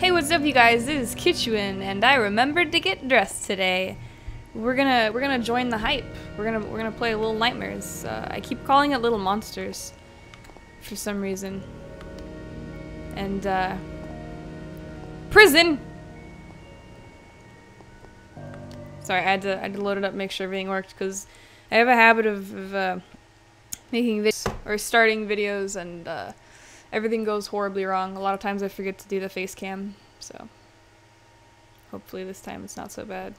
Hey, what's up, you guys? This is Kitchuwin, and I remembered to get dressed today. We're gonna we're gonna join the hype. We're gonna we're gonna play Little Nightmares. Uh, I keep calling it Little Monsters for some reason. And uh, prison. Sorry, I had to I had to load it up, make sure everything worked, because I have a habit of, of uh, making videos or starting videos and. Everything goes horribly wrong. A lot of times I forget to do the face cam, so hopefully this time it's not so bad.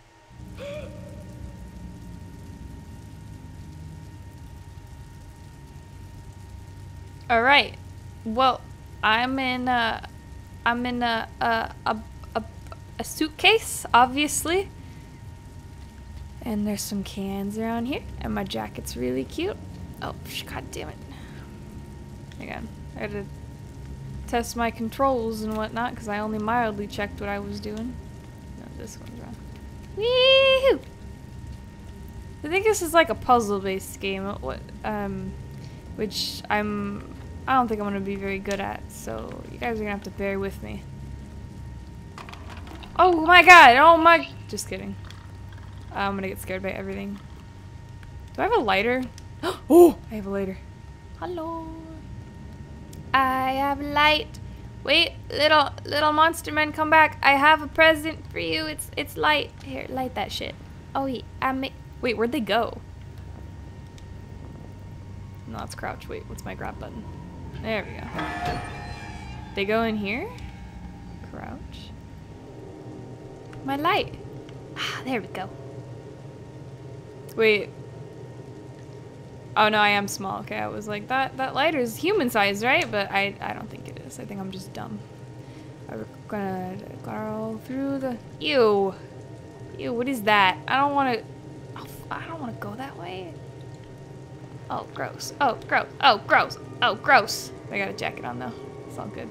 All right. Well, I'm in a, I'm in a a, a a a suitcase, obviously. And there's some cans around here, and my jacket's really cute. Oh, god damn it. Again, I had to test my controls and whatnot because I only mildly checked what I was doing. No, this one's wrong. Woohoo! I think this is like a puzzle-based game, what, um, which I'm, I don't think I'm gonna be very good at. So you guys are gonna have to bear with me. Oh my god! Oh my! Just kidding. I'm gonna get scared by everything. Do I have a lighter? oh! I have a lighter. Hello. I have light. Wait, little little monster man, come back. I have a present for you. It's it's light. Here, light that shit. Oh, yeah, I may Wait, where'd they go? No, it's crouch. Wait, what's my grab button? There we go. They go in here? Crouch. My light. Ah, there we go. Wait, Oh no, I am small. Okay, I was like, that that lighter is human size, right? But I I don't think it is. I think I'm just dumb. I'm gonna go through the ew, ew. What is that? I don't want to. Oh, I don't want to go that way. Oh, gross. Oh, gross. Oh, gross. Oh, gross. I got a jacket on though. It's all good.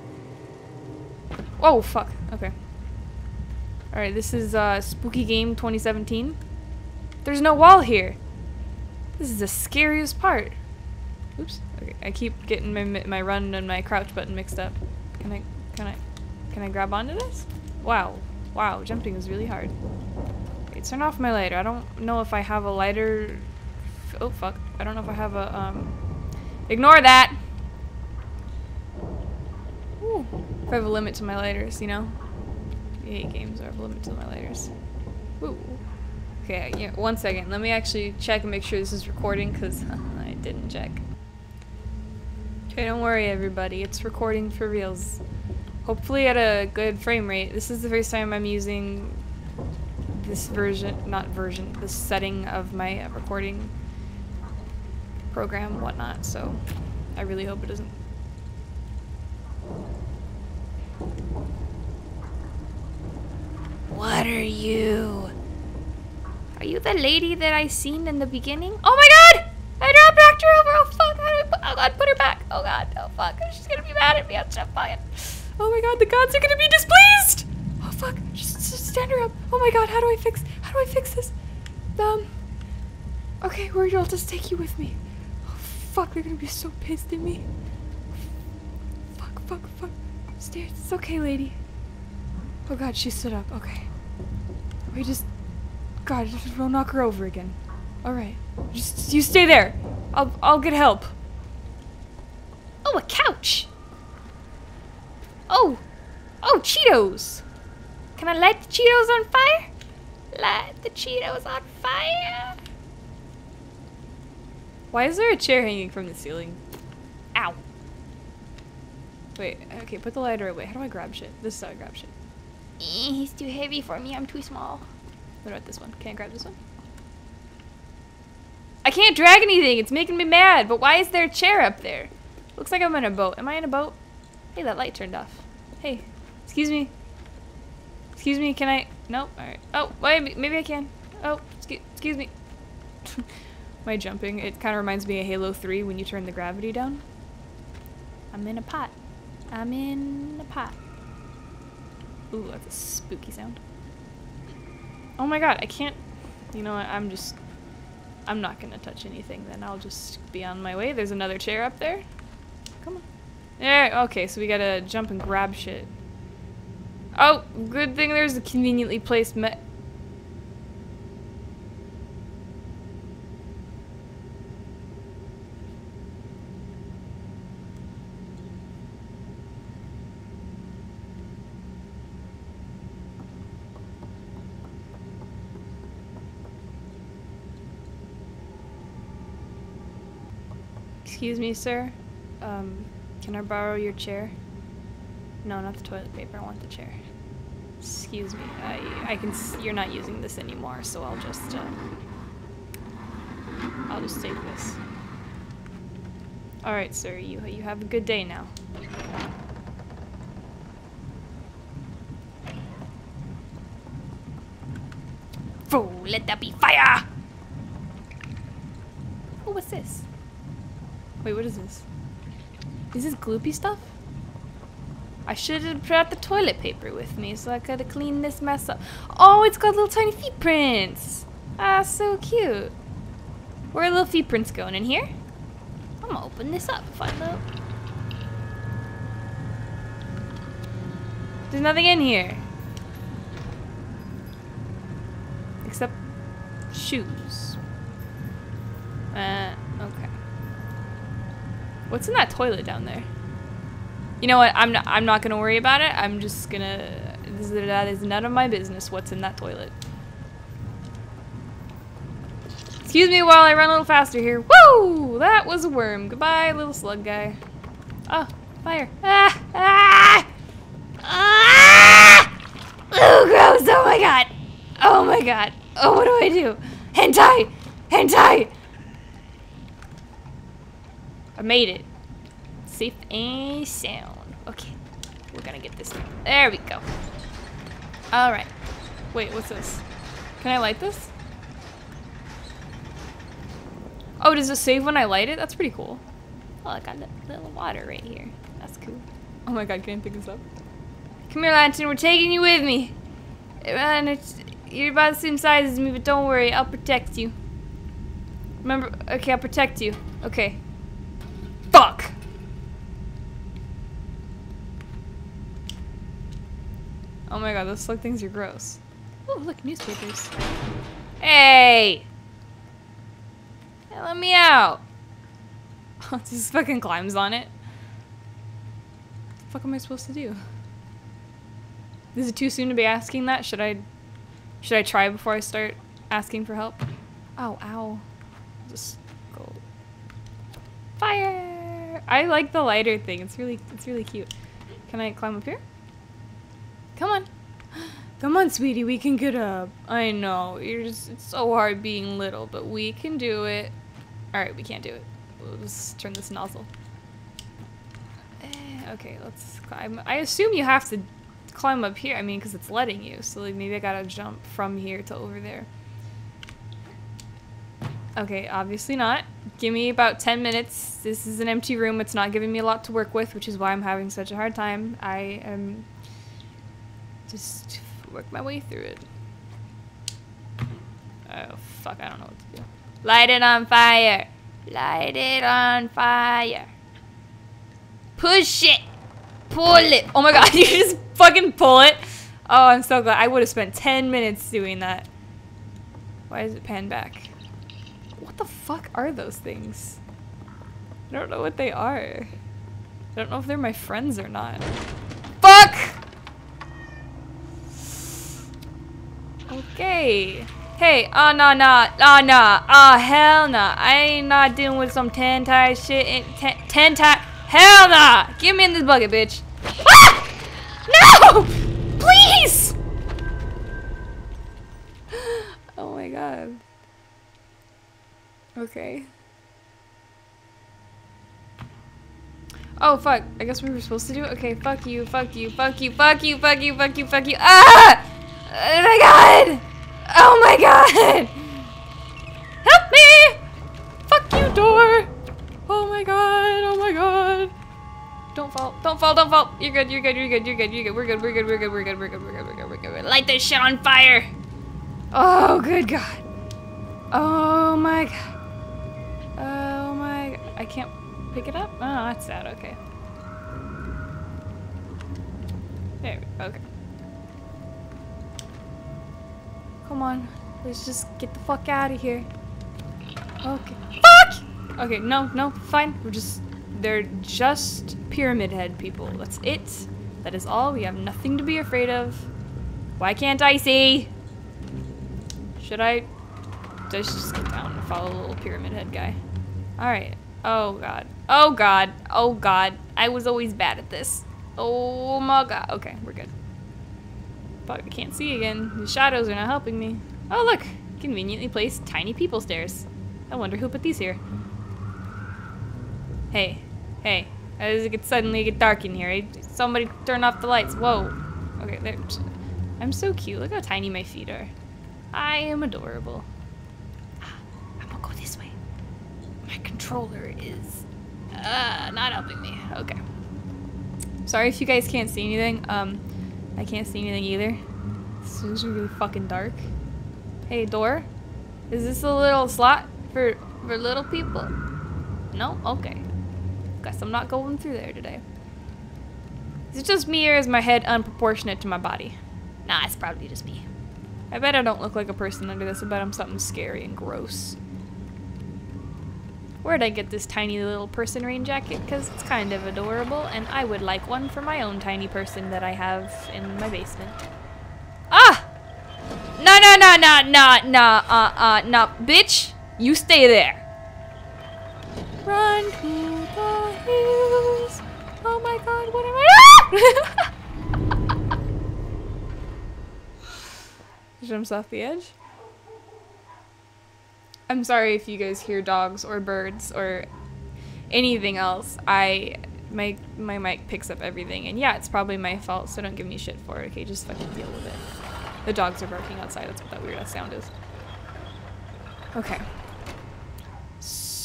Oh fuck. Okay. All right. This is uh, Spooky Game 2017. There's no wall here. This is the scariest part. Oops. Okay, I keep getting my, my run and my crouch button mixed up. Can I, can I, can I grab onto this? Wow. Wow, jumping is really hard. Okay, turn off my lighter. I don't know if I have a lighter. Oh, fuck. I don't know if I have a, um... Ignore that! Ooh. If I have a limit to my lighters, you know? I hate games I have a limit to my lighters. Ooh. Okay, yeah, one second. Let me actually check and make sure this is recording because I didn't check. Okay, don't worry everybody. It's recording for reals. Hopefully at a good frame rate. This is the first time I'm using this version, not version, the setting of my recording program whatnot, so I really hope it doesn't What are you? Are you the lady that I seen in the beginning? Oh my god! I dropped Dr. over! Oh fuck! oh god, put her back! Oh god, oh fuck! She's gonna be mad at me. I'm so fucking. Oh my god, the gods are gonna be displeased! Oh fuck! Just, just stand her up. Oh my god, how do I fix? How do I fix this? Um. Okay, where I'll just take you with me. Oh fuck! They're gonna be so pissed at me. Fuck! Fuck! Fuck! Stairs. It's okay, lady. Oh god, she stood up. Okay. We just God, we'll knock her over again. Alright. Just, you stay there. I'll, I'll get help. Oh, a couch! Oh! Oh, Cheetos! Can I light the Cheetos on fire? Light the Cheetos on fire! Why is there a chair hanging from the ceiling? Ow. Wait, okay, put the lighter away. How do I grab shit? This is how I grab shit. Eh, he's too heavy for me. I'm too small. What about this one? Can I grab this one? I can't drag anything. It's making me mad. But why is there a chair up there? Looks like I'm in a boat. Am I in a boat? Hey, that light turned off. Hey, excuse me. Excuse me, can I? Nope. All right. Oh, wait, maybe I can. Oh, excuse, excuse me. My jumping, it kind of reminds me of Halo 3 when you turn the gravity down. I'm in a pot. I'm in a pot. Ooh, that's a spooky sound. Oh my god, I can't... You know what, I'm just... I'm not gonna touch anything then. I'll just be on my way. There's another chair up there. Come on. There, okay, so we gotta jump and grab shit. Oh, good thing there's a conveniently placed Excuse me, sir. Um, can I borrow your chair? No, not the toilet paper. I want the chair. Excuse me. I I can. You're not using this anymore, so I'll just. Uh, I'll just take this. All right, sir. You you have a good day now. Fool, let there be fire! Oh, what's this? Wait, what is this? Is this gloopy stuff? I should have brought the toilet paper with me so I could have cleaned this mess up. Oh, it's got little tiny feet prints. Ah, so cute. Where are little feet prints going? In here? I'm gonna open this up. Find out. There's nothing in here. Except shoes. Uh, okay. What's in that toilet down there? You know what? I'm not. I'm not gonna worry about it. I'm just gonna. This, that is none of my business. What's in that toilet? Excuse me while I run a little faster here. Woo! That was a worm. Goodbye, little slug guy. Oh, fire! Ah! Ah! Ah! Oh, gross! Oh my god! Oh my god! Oh, what do I do? Hentai! Hentai! I made it. Safe and sound. Okay. We're gonna get this. There we go. Alright. Wait, what's this? Can I light this? Oh, does it save when I light it? That's pretty cool. Oh, I got a little water right here. That's cool. Oh my god, can I pick this up? Come here, Lantern. We're taking you with me. Uh, Man, it's, you're about the same size as me, but don't worry. I'll protect you. Remember? Okay, I'll protect you. Okay. Fuck! Oh Oh my god, those slug things are gross. Oh, look, newspapers. Hey! Hey, let me out! Oh, just fucking climbs on it. What the fuck am I supposed to do? Is it too soon to be asking that? Should I should I try before I start asking for help? Oh, ow. Just go. Fire! I like the lighter thing. It's really it's really cute. Can I climb up here? Come on. Come on, sweetie, we can get up. I know, you're just, it's so hard being little, but we can do it. Alright, we can't do it. We'll just turn this nozzle. Eh, okay, let's climb. I assume you have to climb up here, I mean, because it's letting you, so like maybe I gotta jump from here to over there. Okay, obviously not. Give me about 10 minutes. This is an empty room. It's not giving me a lot to work with, which is why I'm having such a hard time. I am just work my way through it. Oh, fuck, I don't know what to do. Light it on fire. Light it on fire. Push it. Pull it. Oh my god, you just fucking pull it. Oh, I'm so glad. I would have spent 10 minutes doing that. Why is it pan back? What the fuck are those things? I don't know what they are. I don't know if they're my friends or not. Fuck! Okay. Hey, oh no no, oh no, oh hell no. I ain't not dealing with some ten-tie shit. Ten, ten-tie, hell no! Give me in this bucket, bitch. Ah! No! Please! Oh my god. Okay. Oh fuck, I guess we were supposed to do it? Okay, fuck you, fuck you, fuck you, fuck you, fuck you, fuck you, fuck you. Ah! Oh my god! Oh my god! Help me! Fuck you, door! Oh my god, oh my god. Don't fall, don't fall, don't fall. You're good, you're good, you're good, you're good, you're good. We're good, we're good, we're good, we're good, we're good, we're good, we're good, we're good. We're good. Light this shit on fire! Oh, good god. Oh my god. Oh my, I can't pick it up? Oh, that's sad, okay. There, okay. Come on. Let's just get the fuck out of here. Okay. Fuck! Okay, no, no, fine. We're just... They're just pyramid head people. That's it. That is all. We have nothing to be afraid of. Why can't I see? Should I... Just, just get down and follow the little pyramid head guy. Alright. Oh god. Oh god. Oh god. I was always bad at this. Oh my god. Okay, we're good. But I can't see again. The shadows are not helping me. Oh look! Conveniently placed tiny people stairs. I wonder who put these here. Hey. Hey. As it gets suddenly get dark in here. Somebody turn off the lights. Whoa. Okay, there. I'm so cute. Look how tiny my feet are. I am adorable. I'm gonna go this way. My controller is uh, not helping me. Okay. Sorry if you guys can't see anything. Um, I can't see anything either. This is really fucking dark. Hey, door? Is this a little slot for, for little people? No? Okay. Guess I'm not going through there today. Is it just me or is my head unproportionate to my body? Nah, it's probably just me. I bet I don't look like a person under this. I bet I'm something scary and gross. Where'd I get this tiny little person rain jacket? Because it's kind of adorable, and I would like one for my own tiny person that I have in my basement. Ah! No, no, no, no, no, no, uh, uh, no. Bitch, you stay there. Run to the hills. Oh my god, what am I- ah! Jumps off the edge. I'm sorry if you guys hear dogs or birds or anything else. I my my mic picks up everything, and yeah, it's probably my fault. So don't give me shit for it. Okay, just fucking deal with it. The dogs are barking outside. That's what that weird ass sound is. Okay.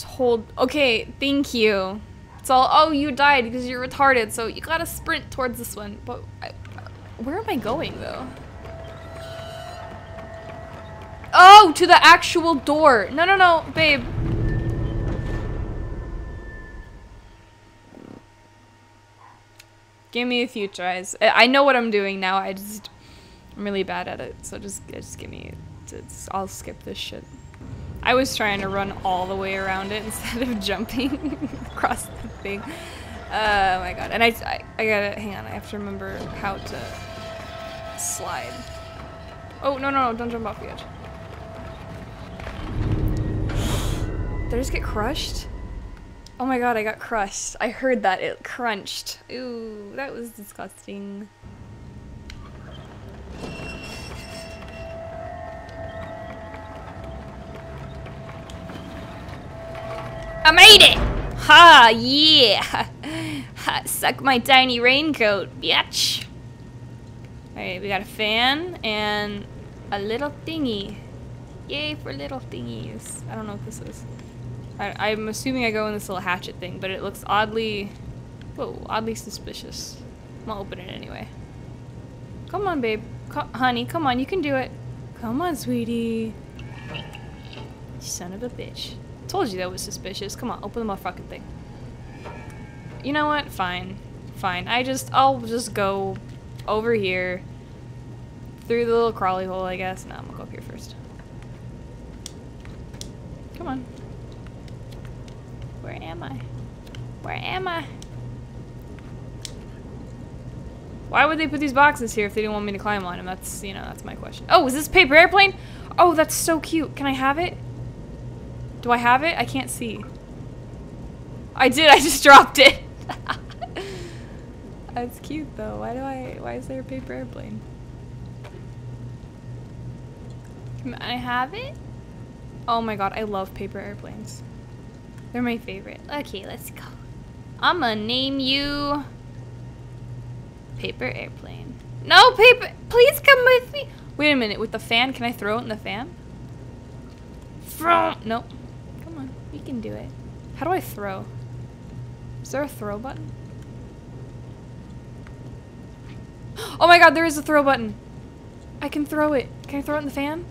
Hold. Okay, thank you. It's all. Oh, you died because you're retarded. So you gotta sprint towards this one. But I, where am I going though? Oh, to the actual door. No, no, no, babe. Give me a few tries. I know what I'm doing now. I just, I'm really bad at it. So just, just give me, just, I'll skip this shit. I was trying to run all the way around it instead of jumping across the thing. Oh my god. And I, I, I gotta, hang on. I have to remember how to slide. Oh, no, no, no. Don't jump off the edge. Did I just get crushed? Oh my god, I got crushed. I heard that. It crunched. Ooh, that was disgusting. I made it! Ha, yeah! Ha, suck my tiny raincoat, bitch! Alright, we got a fan and a little thingy. Yay for little thingies. I don't know what this is. I, am assuming I go in this little hatchet thing, but it looks oddly, whoa, oddly suspicious. I'm gonna open it anyway. Come on, babe. Co honey, come on, you can do it. Come on, sweetie. Son of a bitch. Told you that was suspicious. Come on, open the motherfucking thing. You know what? Fine. Fine. I just, I'll just go over here. Through the little crawly hole, I guess. No, I'm gonna go up here first. Come on. Where am I? Where am I? Why would they put these boxes here if they didn't want me to climb on them? That's, you know, that's my question. Oh, is this paper airplane? Oh, that's so cute. Can I have it? Do I have it? I can't see. I did. I just dropped it. that's cute, though. Why do I... Why is there a paper airplane? Can I have it? Oh my god, I love paper airplanes. They're my favorite. Okay, let's go. I'm gonna name you... Paper airplane. No, paper! Please come with me! Wait a minute, with the fan, can I throw it in the fan? Throw! Nope. Come on, we can do it. How do I throw? Is there a throw button? Oh my god, there is a throw button! I can throw it. Can I throw it in the fan?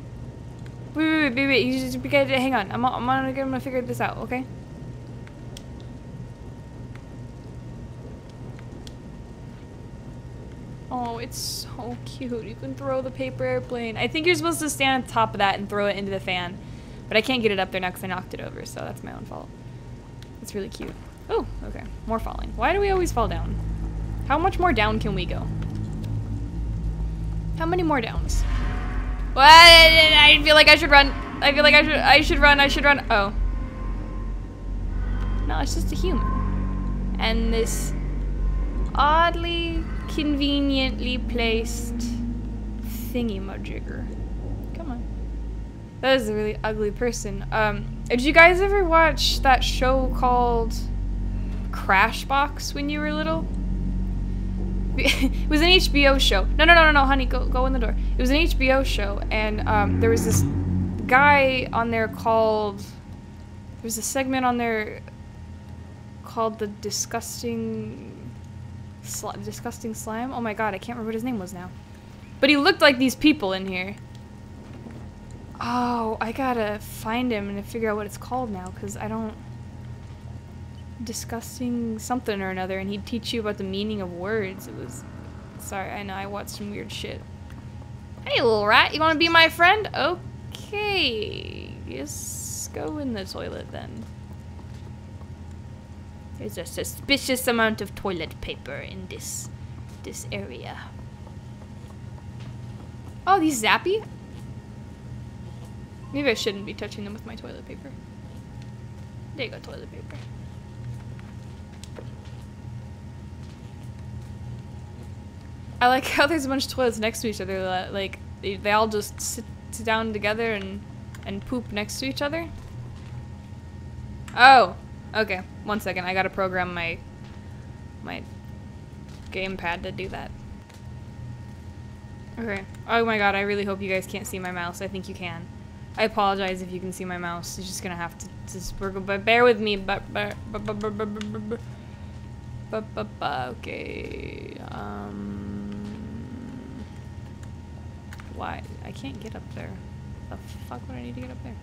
Wait, wait, wait, wait, wait. You just, get, hang on. I'm, I'm I'm gonna figure this out, okay? Oh, it's so cute. You can throw the paper airplane. I think you're supposed to stand on top of that and throw it into the fan. But I can't get it up there now because I knocked it over, so that's my own fault. It's really cute. Oh, okay. More falling. Why do we always fall down? How much more down can we go? How many more downs? What? I feel like I should run. I feel like I should I should run. I should run. Oh. No, it's just a human. And this oddly conveniently placed thingy-majigger. Come on. That is a really ugly person. Um, did you guys ever watch that show called Crashbox when you were little? it was an HBO show. No, no, no, no, no, honey, go go in the door. It was an HBO show, and um, there was this guy on there called. There was a segment on there called the disgusting. Sli disgusting slime. Oh my god, I can't remember what his name was now. But he looked like these people in here. Oh, I gotta find him and figure out what it's called now, because I don't disgusting something or another, and he'd teach you about the meaning of words. It was... Sorry, I know, I watched some weird shit. Hey, little rat, you wanna be my friend? Okay. Just go in the toilet, then. There's a suspicious amount of toilet paper in this... this area. Oh, these zappy? Maybe I shouldn't be touching them with my toilet paper. There you go, toilet paper. I like how there's a bunch of toilets next to each other. Like they, they all just sit, sit down together and and poop next to each other. Oh, okay. One second, I gotta program my my gamepad to do that. Okay. Oh my god, I really hope you guys can't see my mouse. I think you can. I apologize if you can see my mouse. You're just gonna have to just but bear with me. But okay. Um. Why I can't get up there? The fuck would I need to get up there?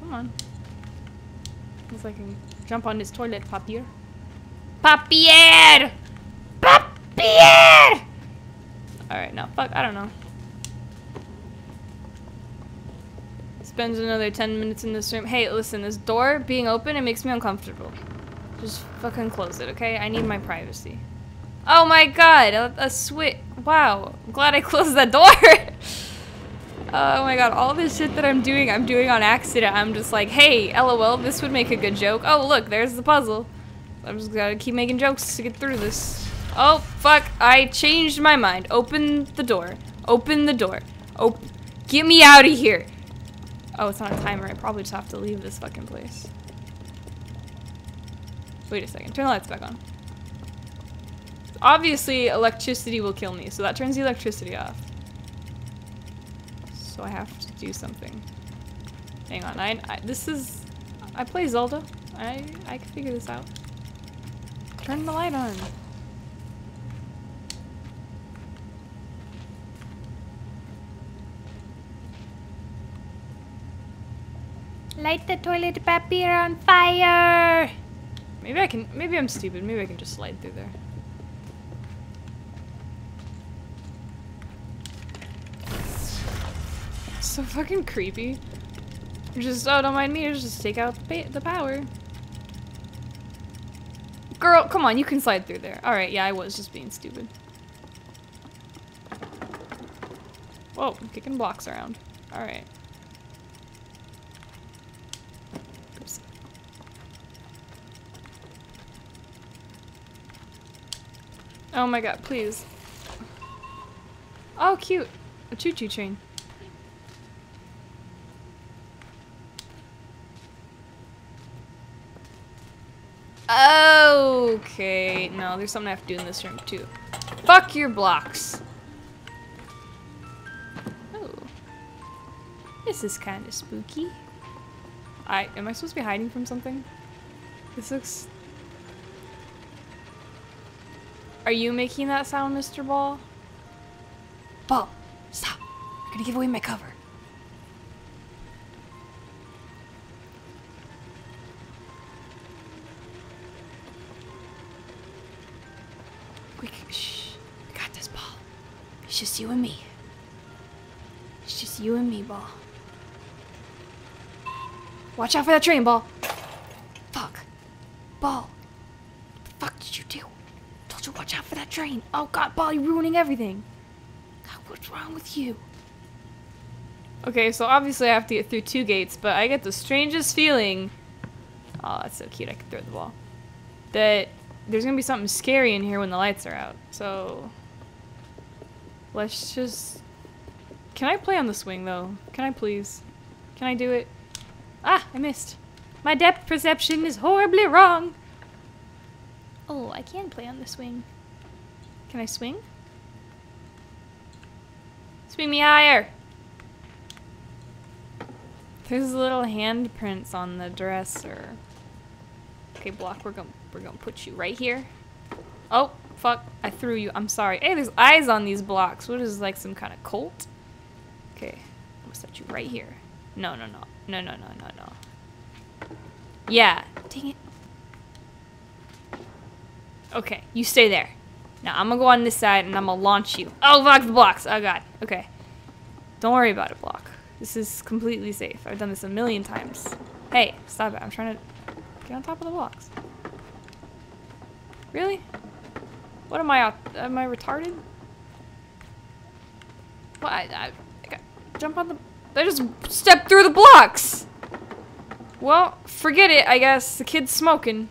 Come on. Like I can jump on this toilet papier. Papier! Papier! Alright, now fuck, I don't know. Spends another 10 minutes in this room. Hey, listen, this door being open, it makes me uncomfortable. Just fucking close it, okay? I need my privacy. Oh my god, a, a switch. Wow, I'm glad I closed that door. oh my god, all this shit that I'm doing, I'm doing on accident. I'm just like, hey, lol, this would make a good joke. Oh, look, there's the puzzle. I'm just gotta keep making jokes to get through this. Oh, fuck, I changed my mind. Open the door. Open the door. Op Get me out of here. Oh, it's not a timer. I probably just have to leave this fucking place. Wait a second. Turn the lights back on. Obviously, electricity will kill me, so that turns the electricity off. So I have to do something. Hang on, I, I this is... I play Zelda. I, I can figure this out. Turn the light on. Light the toilet paper on fire! Maybe I can- maybe I'm stupid. Maybe I can just slide through there. So fucking creepy. Just, oh, don't mind me, just take out the, the power. Girl, come on, you can slide through there. Alright, yeah, I was just being stupid. Whoa, I'm kicking blocks around. Alright. Oh my god, please. Oh, cute. A choo-choo train. Okay, no, there's something I have to do in this room too. Fuck your blocks. Oh. This is kind of spooky. I, am I supposed to be hiding from something? This looks... Are you making that sound, Mr. Ball? Ball, stop. You're gonna give away my cover. Just you and me. It's just you and me, Ball. Watch out for that train, Ball. Fuck. Ball. What the fuck did you do? I told you watch out for that train. Oh god, Ball, you're ruining everything. God, what's wrong with you? Okay, so obviously I have to get through two gates, but I get the strangest feeling. Oh, that's so cute. I can throw the ball. That there's gonna be something scary in here when the lights are out. So let's just. Can I play on the swing though? Can I please? Can I do it? Ah, I missed. My depth perception is horribly wrong. Oh, I can play on the swing. Can I swing? Swing me higher. There's little handprints on the dresser. Okay, block. We're gonna we're gonna put you right here. Oh, fuck! I threw you. I'm sorry. Hey, there's eyes on these blocks. What is this, like some kind of cult? Okay, I'm gonna set you right here. No, no, no, no, no, no, no, no. Yeah. Dang it. Okay, you stay there. Now I'm gonna go on this side and I'm gonna launch you. Oh, fuck the blocks. Oh god. Okay. Don't worry about it, block. This is completely safe. I've done this a million times. Hey, stop it. I'm trying to get on top of the blocks. Really? What am I, am I retarded? What, I, I, I jump on the, I just stepped through the blocks! Well, forget it, I guess. The kid's smoking.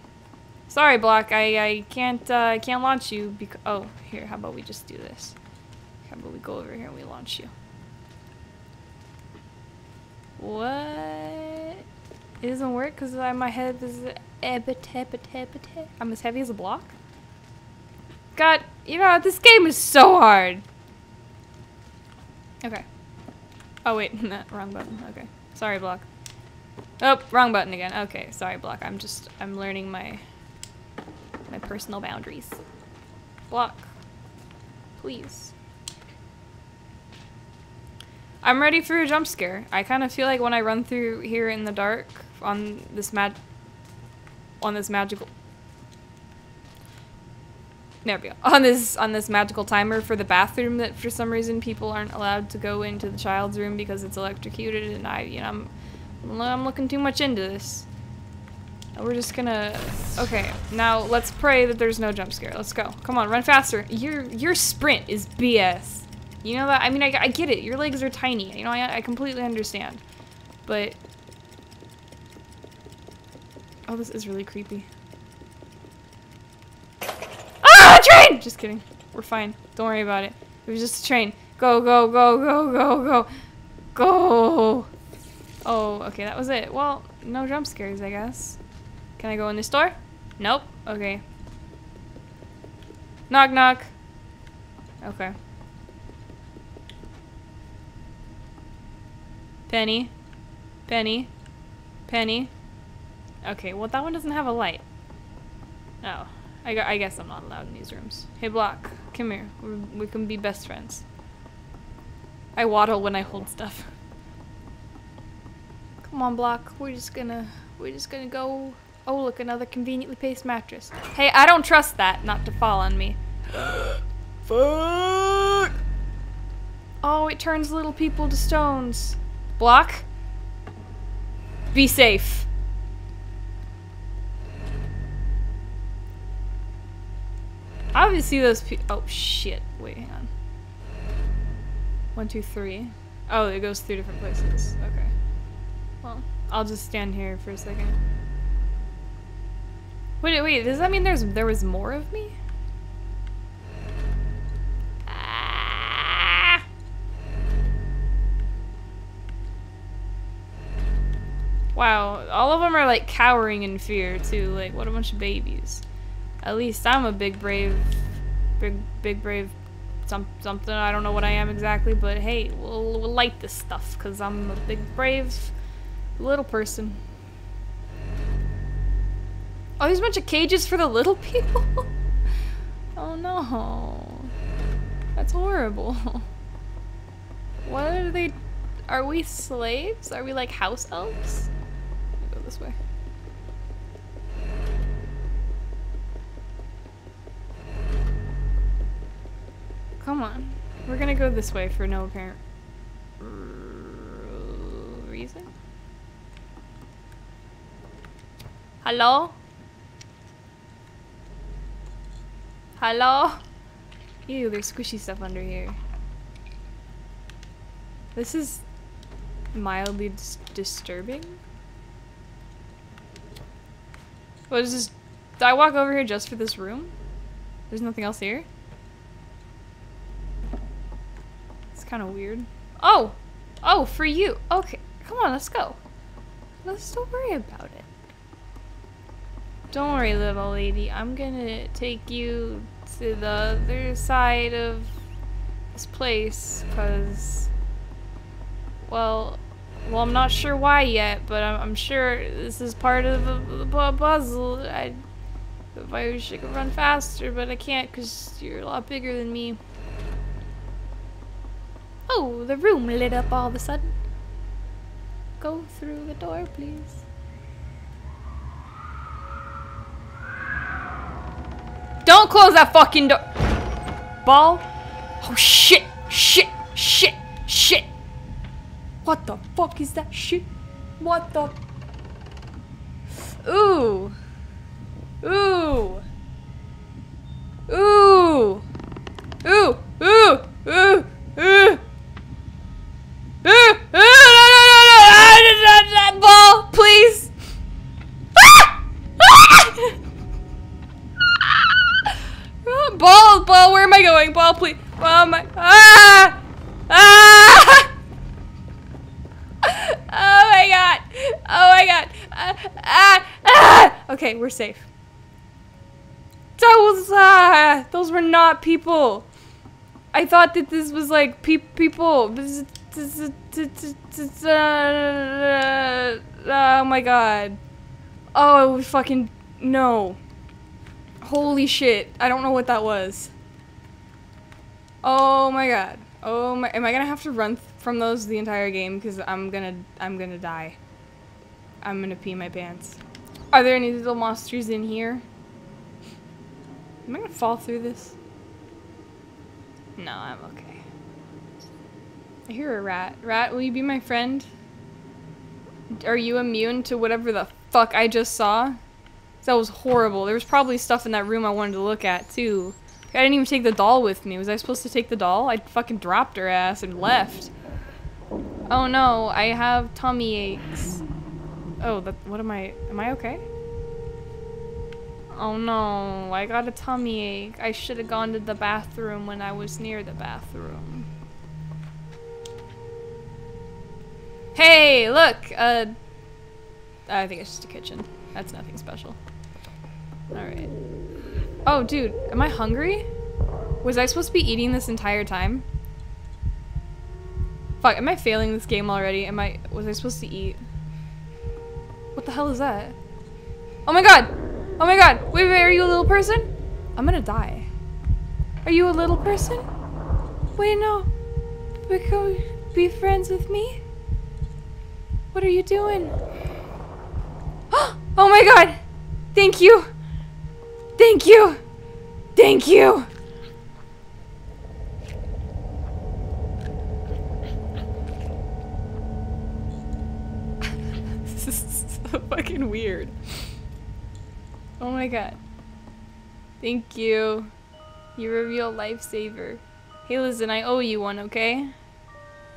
Sorry, Block. I, I can't, uh, can't launch you oh, here, how about we just do this? How about we go over here and we launch you? What? It doesn't work because my head is I'm as heavy as a block? God, you know, this game is so hard. Okay. Oh wait, wrong button. Okay. Sorry, block. Oh, wrong button again. Okay, sorry, block. I'm just, I'm learning my, my personal boundaries. Block. Please. I'm ready for a jump scare. I kind of feel like when I run through here in the dark on this mag on this magical there we go. On this on this magical timer for the bathroom that for some reason people aren't allowed to go into the child's room because it's electrocuted and I you know I'm I'm looking too much into this. We're just gonna okay, now let's pray that there's no jump scare. Let's go. Come on, run faster. Your your sprint is BS. You know that? I mean, I, I get it. Your legs are tiny. You know, I, I completely understand. But... Oh, this is really creepy. Ah! Train! Just kidding. We're fine. Don't worry about it. It was just a train. Go, go, go, go, go, go. Go! Oh, okay, that was it. Well, no jump scares, I guess. Can I go in this door? Nope. Okay. Knock, knock. Okay. Penny. Penny. Penny. Okay, well that one doesn't have a light. Oh. I, I guess I'm not allowed in these rooms. Hey Block, come here. We're, we can be best friends. I waddle when I hold stuff. Come on, Block. We're just gonna... We're just gonna go... Oh, look, another conveniently placed mattress. Hey, I don't trust that not to fall on me. Fuck! Oh, it turns little people to stones. Block. Be safe. Obviously those oh shit, wait, hang on. One, two, three. Oh, it goes three different places. Okay. Well, I'll just stand here for a second. Wait, wait, does that mean there's there was more of me? Ah. Wow, all of them are like cowering in fear too. Like, what a bunch of babies. At least I'm a big brave, big big brave, some something. I don't know what I am exactly, but hey, we'll, we'll light this stuff because I'm a big brave little person. Oh, there's a bunch of cages for the little people. oh no, that's horrible. What are they? Are we slaves? Are we like house elves? Go this way. Come on. We're gonna go this way for no apparent reason. Hello? Hello? Ew, there's squishy stuff under here. This is mildly dis disturbing. What is this? Did I walk over here just for this room? There's nothing else here? It's kind of weird. Oh! Oh, for you! Okay, come on, let's go. Let's don't worry about it. Don't worry, little lady. I'm gonna take you to the other side of this place, because... Well, well, I'm not sure why yet, but I'm, I'm sure this is part of the, puzzle. I, if I wish I could run faster, but I can't because you're a lot bigger than me. Oh, the room lit up all of a sudden. Go through the door, please. Don't close that fucking door! Ball? Oh shit! Shit! Shit! Shit! What the fuck is that shit? What the? Ooh! Ooh! Ooh! Ooh! Ooh! Ooh! Ooh! Ball, please. ball, ball, where am I going? Ball, please. Oh my. Ah! Ah! Oh my god. Oh my god. Ah, ah, ah. Okay, we're safe. Was, ah, those were not people. I thought that this was like pe people. Oh my god. Oh, fucking no. Holy shit. I don't know what that was. Oh my god. Oh my, am I gonna have to run from those the entire game? Because I'm gonna, I'm gonna die. I'm gonna pee my pants. Are there any little monsters in here? Am I gonna fall through this? No, I'm okay. I hear a rat. Rat, will you be my friend? Are you immune to whatever the fuck I just saw? That was horrible. There was probably stuff in that room I wanted to look at, too. I didn't even take the doll with me. Was I supposed to take the doll? I fucking dropped her ass and left. Oh no, I have tummy aches. Oh, that, what am I, am I okay? Oh no, I got a tummy ache. I should have gone to the bathroom when I was near the bathroom. Hey, look! Uh, I think it's just a kitchen. That's nothing special. Alright. Oh, dude, am I hungry? Was I supposed to be eating this entire time? Fuck, am I failing this game already? Am I- was I supposed to eat? What the hell is that? Oh my god! Oh my god! Wait, wait, are you a little person? I'm gonna die. Are you a little person? Wait, no. Become- be friends with me? What are you doing? Oh my god! Thank you! Thank you! Thank you! this is so fucking weird. Oh my god. Thank you. You're a real lifesaver. Hey listen, I owe you one, okay?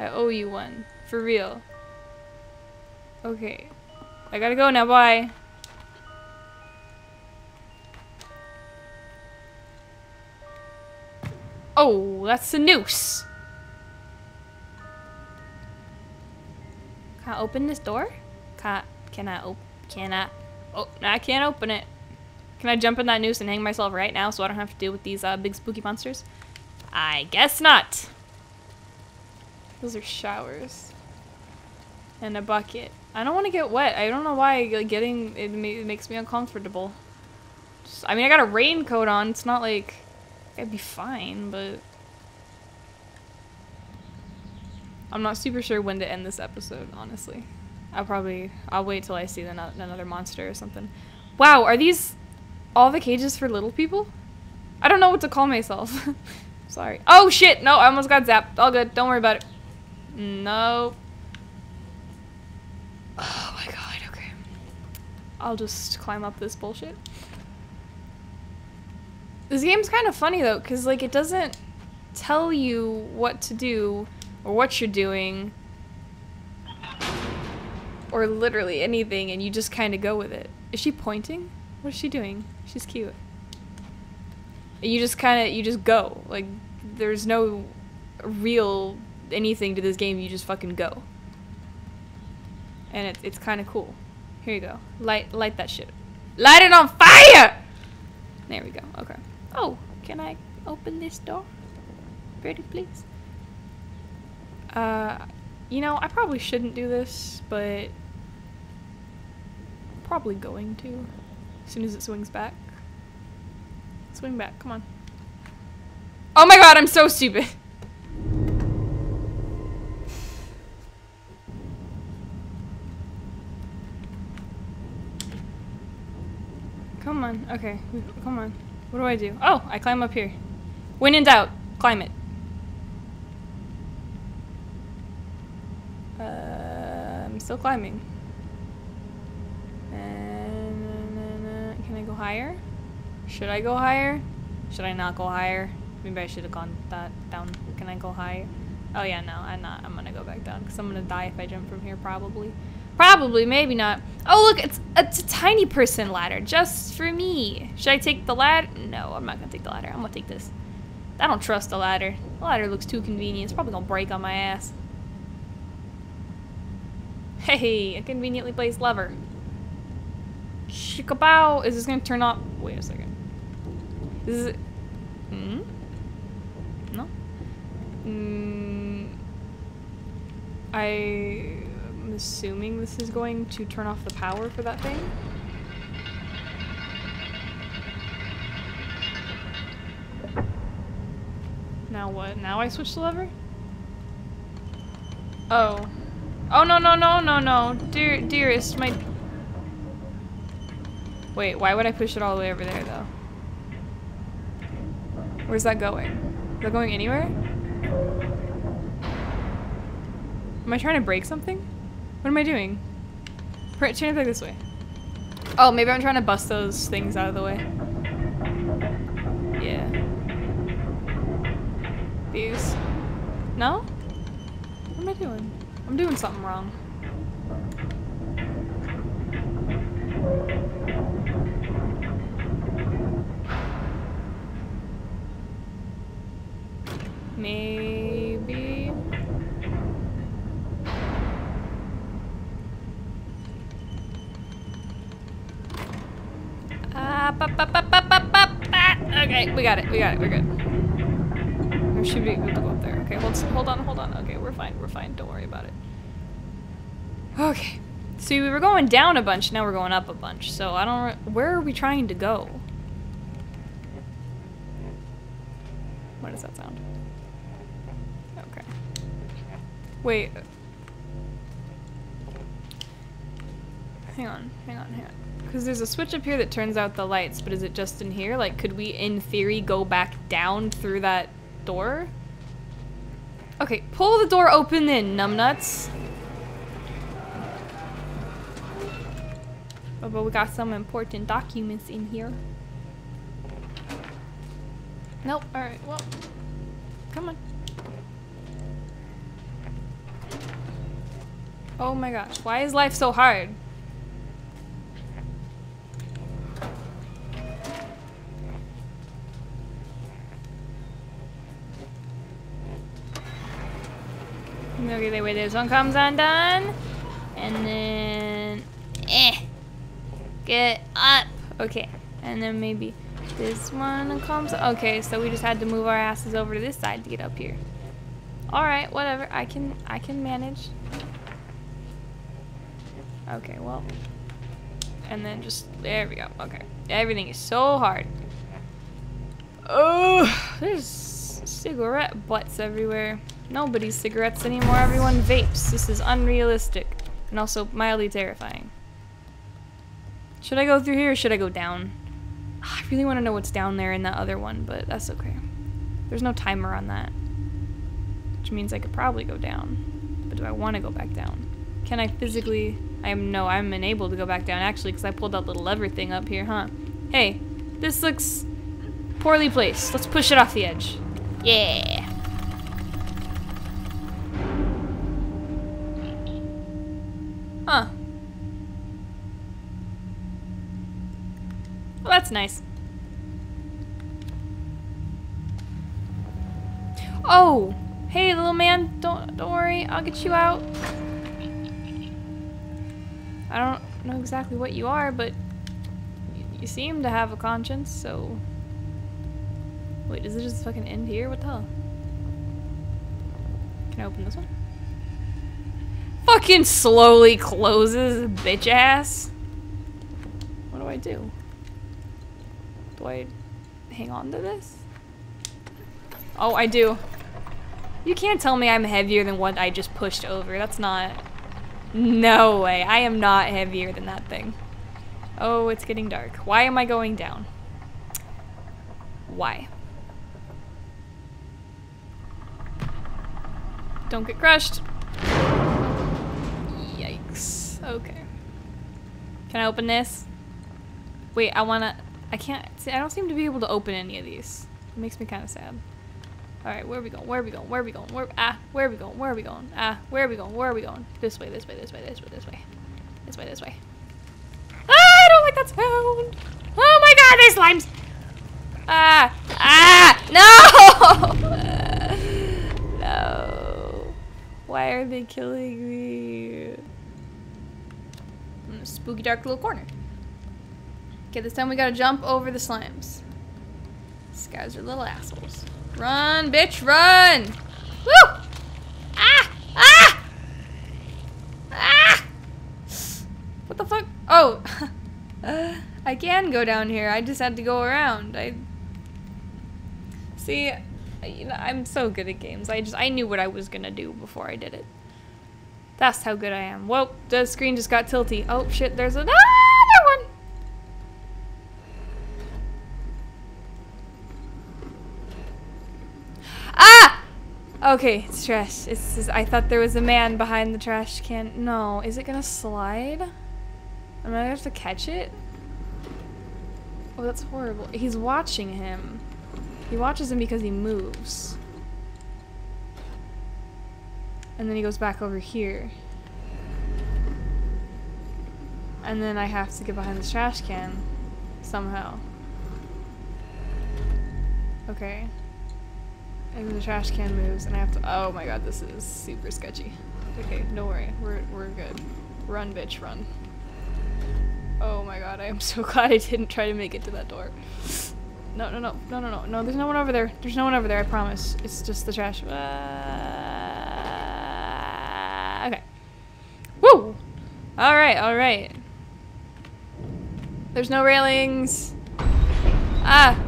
I owe you one. For real. Okay. I gotta go now, bye. Oh, that's the noose. Can I open this door? Can I, can I open, can I, oh, I can't open it. Can I jump in that noose and hang myself right now so I don't have to deal with these uh, big spooky monsters? I guess not. Those are showers. And a bucket. I don't want to get wet. I don't know why like, getting it, ma it makes me uncomfortable. Just, I mean, I got a raincoat on. It's not like I'd be fine, but I'm not super sure when to end this episode. Honestly, I'll probably I'll wait till I see another monster or something. Wow, are these all the cages for little people? I don't know what to call myself. Sorry. Oh shit! No, I almost got zapped. All good. Don't worry about it. No. Oh my god, okay. I'll just climb up this bullshit. This game's kind of funny though, because like it doesn't tell you what to do or what you're doing or literally anything and you just kind of go with it. Is she pointing? What is she doing? She's cute. And you just kind of, you just go. Like, there's no real anything to this game, you just fucking go. And it, it's kind of cool. Here you go. Light, light that shit. Light it on fire! There we go, okay. Oh, can I open this door? Pretty please. Uh, you know, I probably shouldn't do this, but probably going to as soon as it swings back. Swing back, come on. Oh my god, I'm so stupid. Come on, okay, come on. What do I do? Oh, I climb up here. When in doubt, climb it. Uh, I'm still climbing. And can I go higher? Should I go higher? Should I not go higher? Maybe I should have gone that down. Can I go higher? Oh yeah, no, I'm not. I'm gonna go back down because I'm gonna die if I jump from here, probably. Probably, maybe not. Oh look, it's, it's a tiny person ladder, just for me. Should I take the ladder? No, I'm not gonna take the ladder. I'm gonna take this. I don't trust the ladder. The ladder looks too convenient. It's probably gonna break on my ass. Hey, a conveniently placed lever. Chickabow! Is this gonna turn off? Wait a second. Is it? Hmm? No? Hmm. Assuming this is going to turn off the power for that thing. Now what? Now I switch the lever? Oh. Oh no no no no no. Dear dearest, my Wait, why would I push it all the way over there, though? Where's that going? Is that going anywhere? Am I trying to break something? What am I doing? Turn it back this way. Oh, maybe I'm trying to bust those things out of the way. Yeah. These. No? What am I doing? I'm doing something wrong. Maybe. Ah, okay, we got it. We got it. We're good. We should be able to go up there. Okay, hold, hold on, hold on. Okay, we're fine. We're fine. Don't worry about it. Okay. See, we were going down a bunch. Now we're going up a bunch. So I don't. Where are we trying to go? What does that sound? Okay. Wait. Hang on, hang on. Because there's a switch up here that turns out the lights, but is it just in here? Like, could we, in theory, go back down through that door? Okay, pull the door open then, numbnuts. Oh, but we got some important documents in here. Nope, alright, well, come on. Oh my gosh, why is life so hard? Okay, the way this one comes undone. And then... Eh. Get up. Okay. And then maybe this one comes... Okay, so we just had to move our asses over to this side to get up here. Alright, whatever. I can I can manage. Okay, well. And then just, there we go. Okay. Everything is so hard. Oh, there's cigarette butts everywhere. Nobody's cigarettes anymore. Everyone vapes. This is unrealistic. And also mildly terrifying. Should I go through here or should I go down? Ah, I really want to know what's down there in that other one, but that's okay. There's no timer on that. Which means I could probably go down. But do I want to go back down? Can I physically... I am no, I'm unable to go back down actually because I pulled that little lever thing up here, huh? Hey, this looks poorly placed. Let's push it off the edge. Yeah. That's nice. Oh! Hey, little man, don't don't worry, I'll get you out. I don't know exactly what you are, but you, seem to have a conscience, so... Wait, does it just fucking end here? What the hell? Can I open this one? Fucking slowly closes, bitch ass. What do I do? Do I hang on to this? Oh, I do. You can't tell me I'm heavier than what I just pushed over. That's not... No way. I am not heavier than that thing. Oh, it's getting dark. Why am I going down? Why? Don't get crushed. Yikes. Okay. Can I open this? Wait, I wanna... I can't... See, I don't seem to be able to open any of these. It makes me kind of sad. Alright, where are we going? Where are we going? Where are we going? Where ah, where are we going? Where are we going? Ah, where are we going? Where are we going? This way, this way, this way, this way, this way. This way, this way. Ah, I don't like that sound! Oh my god, there's slimes! Ah! Ah! No! no. Why are they killing me? Spooky dark little corner. Okay, this time we gotta jump over the slimes. These guys are little assholes. Run, bitch, run! Woo! Ah! Ah! Ah! What the fuck? Oh! I can go down here. I just had to go around. I... See, you know, I'm so good at games. I just, I knew what I was gonna do before I did it. That's how good I am. Whoa, the screen just got tilty. Oh shit, there's a- one! Ah! Okay, it's trash. It's just, I thought there was a man behind the trash can. No, is it gonna slide? Am I gonna have to catch it? Oh, that's horrible. He's watching him. He watches him because he moves. And then he goes back over here. And then I have to get behind this trash can. Somehow. Okay. And the trash can moves, and I have to- oh my god, this is super sketchy. Okay, don't worry, we're, we're good. Run, bitch, run. Oh my god, I am so glad I didn't try to make it to that door. No, no, no, no, no, no, no, there's no one over there. There's no one over there, I promise. It's just the trash. Uh, okay. Woo! Alright, alright. There's no railings. Ah!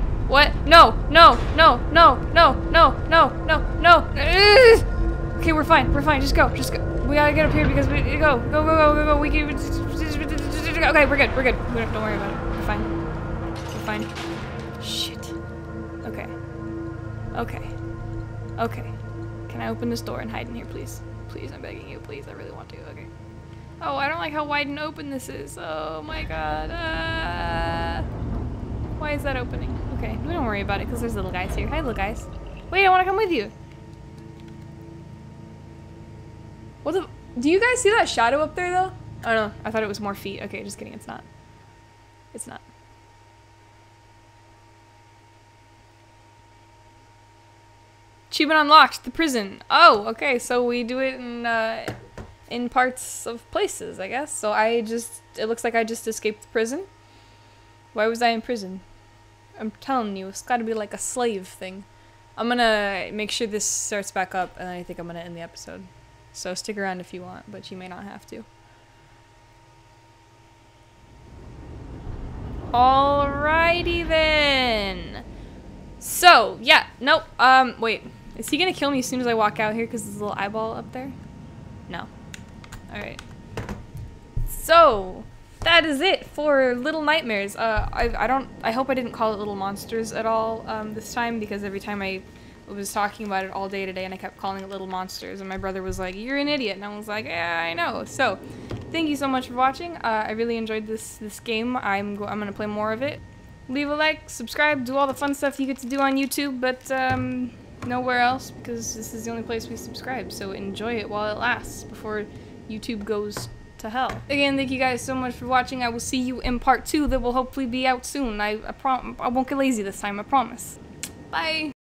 No, no, no, no, no, no, no, no, no. Okay, we're fine. We're fine. Just go. Just go. We gotta get up here because we go, go, go, go, go, go. We can. Okay, we're good. We're good. Don't, don't worry about it. We're fine. We're fine. Shit. Okay. Okay. Okay. Can I open this door and hide in here, please? Please, I'm begging you. Please, I really want to. Okay. Oh, I don't like how wide and open this is. Oh my god. Uh, why is that opening? Okay, we don't worry about it because there's little guys here. Hi, little guys. Wait, I want to come with you. What the? Do you guys see that shadow up there though? I don't know. I thought it was more feet. Okay, just kidding. It's not. It's not. Achievement unlocked. The prison. Oh, okay. So we do it in uh, in parts of places, I guess. So I just. It looks like I just escaped the prison. Why was I in prison? I'm telling you, it's got to be like a slave thing. I'm gonna make sure this starts back up, and then I think I'm gonna end the episode. So stick around if you want, but you may not have to. Alrighty then. So, yeah, nope, um, wait. Is he gonna kill me as soon as I walk out here because there's a little eyeball up there? No. Alright. So, that is it for Little Nightmares. Uh, I, I don't, I hope I didn't call it Little Monsters at all um, this time because every time I was talking about it all day today, and I kept calling it little monsters. And my brother was like, "You're an idiot," and I was like, "Yeah, I know." So, thank you so much for watching. Uh, I really enjoyed this this game. I'm go- I'm gonna play more of it. Leave a like, subscribe, do all the fun stuff you get to do on YouTube, but um, nowhere else because this is the only place we subscribe. So enjoy it while it lasts before YouTube goes to hell. Again, thank you guys so much for watching. I will see you in part two that will hopefully be out soon. I, I, prom I won't get lazy this time, I promise. Bye!